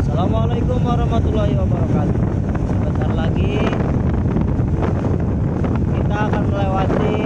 Assalamualaikum warahmatullahi wabarakatuh. Sebentar lagi Kita akan melewati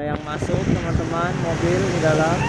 ada yang masuk teman-teman mobil di dalam